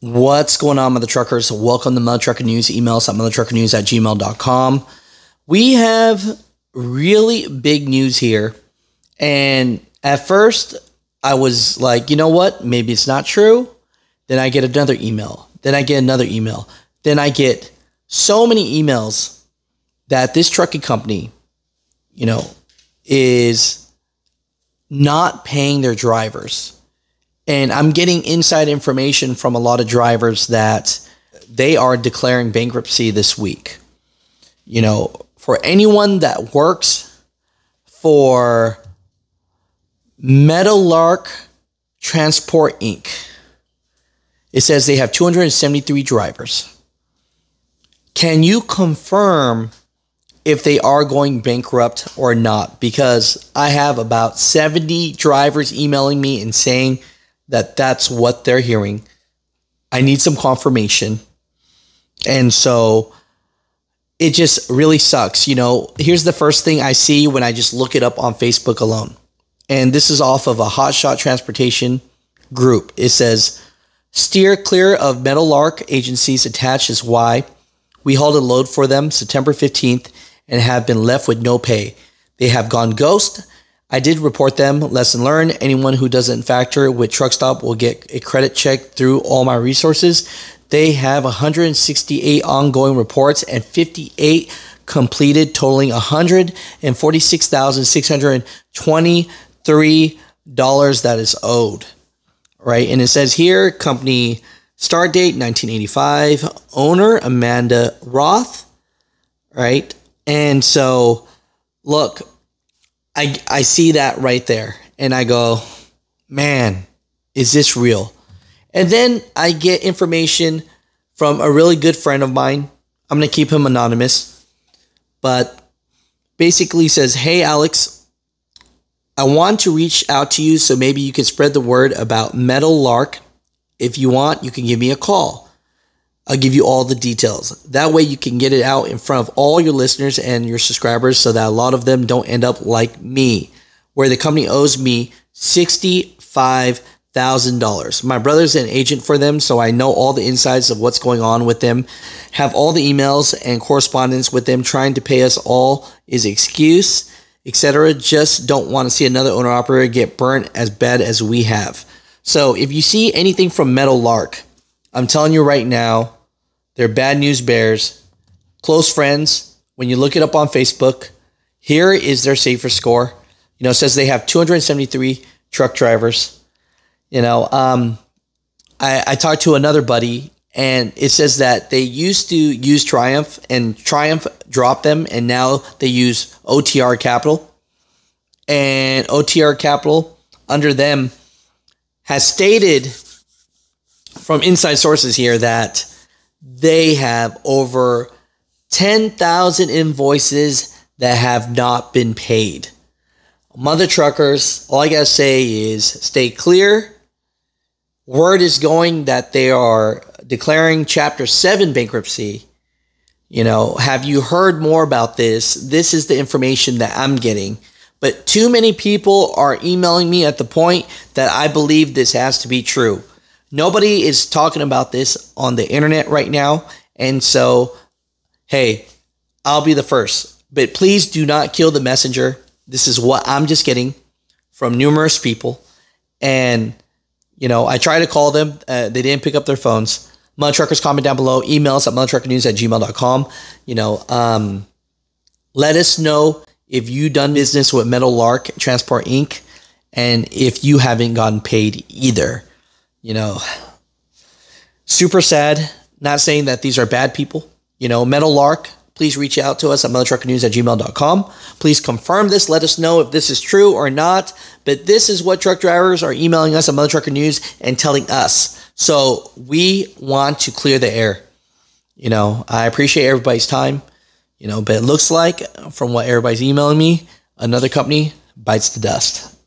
What's going on, Mutha Truckers? Welcome to Mutha Trucker News. Email us at muthatruckernews at gmail.com. We have really big news here. And at first, I was like, you know what? Maybe it's not true. Then I get another email. Then I get another email. Then I get so many emails that this trucking company, you know, is not paying their drivers and I'm getting inside information from a lot of drivers that they are declaring bankruptcy this week. You know, for anyone that works for Meadowlark Transport Inc., it says they have 273 drivers. Can you confirm if they are going bankrupt or not? Because I have about 70 drivers emailing me and saying that that's what they're hearing. I need some confirmation. And so it just really sucks. You know, here's the first thing I see when I just look it up on Facebook alone. And this is off of a Hotshot Transportation group. It says, Steer clear of Meadowlark agencies attached is why we hauled a load for them September 15th and have been left with no pay. They have gone ghost I did report them. Lesson learned. Anyone who doesn't factor with Truckstop will get a credit check through all my resources. They have 168 ongoing reports and 58 completed, totaling $146,623 that is owed. Right. And it says here company start date 1985, owner Amanda Roth. Right. And so, look, I I see that right there and I go, "Man, is this real?" And then I get information from a really good friend of mine. I'm going to keep him anonymous, but basically says, "Hey Alex, I want to reach out to you so maybe you can spread the word about Meadowlark. If you want, you can give me a call. I'll give you all the details. That way you can get it out in front of all your listeners and your subscribers so that a lot of them don't end up like me, where the company owes me $65,000. My brother's an agent for them, so I know all the insides of what's going on with them, have all the emails and correspondence with them trying to pay us all is excuse, etc. Just don't want to see another owner operator get burnt as bad as we have. So if you see anything from Meadowlark, I'm telling you right now, they're bad news bears, close friends. When you look it up on Facebook, here is their safer score. You know, it says they have 273 truck drivers. You know, um, I, I talked to another buddy and it says that they used to use Triumph and Triumph dropped them and now they use OTR Capital. And OTR Capital under them has stated from inside sources here that they have over 10,000 invoices that have not been paid. Mutha truckers, all I gotta say is stay clear. Word is going that they are declaring Chapter 7 bankruptcy. You know, have you heard more about this? This is the information that I'm getting. But too many people are emailing me at the point that I believe this has to be true. Nobody is talking about this on the internet right now. And so, hey, I'll be the first. But please do not kill the messenger. This is what I'm just getting from numerous people. And, you know, I try to call them, uh, they didn't pick up their phones. Mutha Truckers, comment down below. Email us at muthatruckernews at gmail.com. You know, um, let us know if you done business with Meadowlark Transport Inc. and if you haven't gotten paid either you know, super sad. Not saying that these are bad people. You know, Meadowlark, please reach out to us at muthatruckernews at gmail.com. Please confirm this. Let us know if this is true or not. But this is what truck drivers are emailing us at Mutha Trucker News and telling us. So we want to clear the air. You know, I appreciate everybody's time. You know, but it looks like from what everybody's emailing me, another company bites the dust.